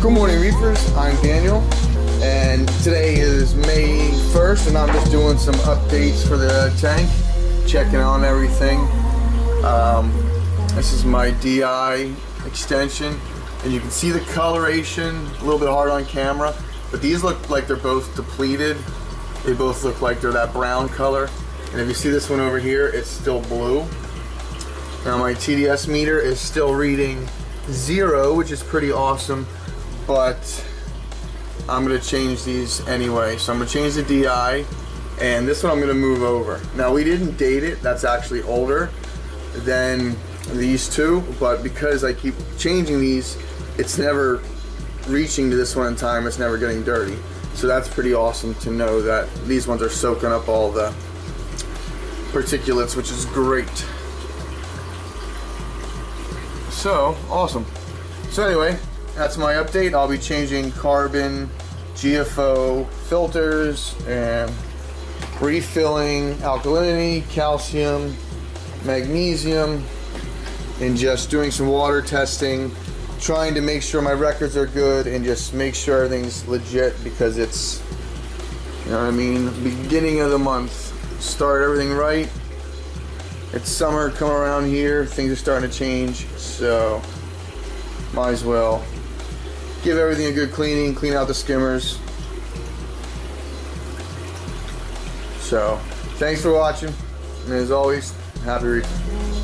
Good morning, Reefers. I'm Daniel, and today is May 1st, and I'm just doing some updates for the tank, checking on everything. Um, this is my DI extension, and you can see the coloration, a little bit hard on camera, but these look like they're both depleted. They both look like they're that brown color. And if you see this one over here, it's still blue. Now my TDS meter is still reading zero, which is pretty awesome, but I'm gonna change these anyway. So I'm gonna change the DI, and this one I'm gonna move over. Now we didn't date it, that's actually older than these two, but because I keep changing these, it's never reaching to this one in time, it's never getting dirty. So that's pretty awesome to know that these ones are soaking up all the particulates, which is great. So, awesome. So anyway, that's my update. I'll be changing carbon, GFO filters, and refilling alkalinity, calcium, magnesium, and just doing some water testing, trying to make sure my records are good and just make sure everything's legit because it's, you know what I mean, beginning of the month. Start everything right. It's summer coming around here, things are starting to change, so might as well give everything a good cleaning, clean out the skimmers. So, thanks for watching, and as always, happy reefing.